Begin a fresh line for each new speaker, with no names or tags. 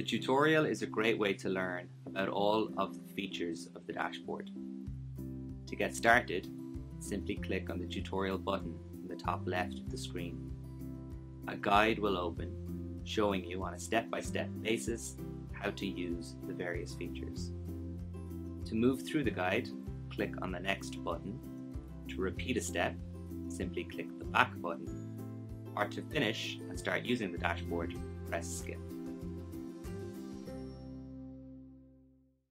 The tutorial is a great way to learn about all of the features of the dashboard. To get started, simply click on the tutorial button in the top left of the screen. A guide will open showing you on a step-by-step -step basis how to use the various features. To move through the guide, click on the next button. To repeat a step, simply click the back button. Or to finish and start using the dashboard, press skip.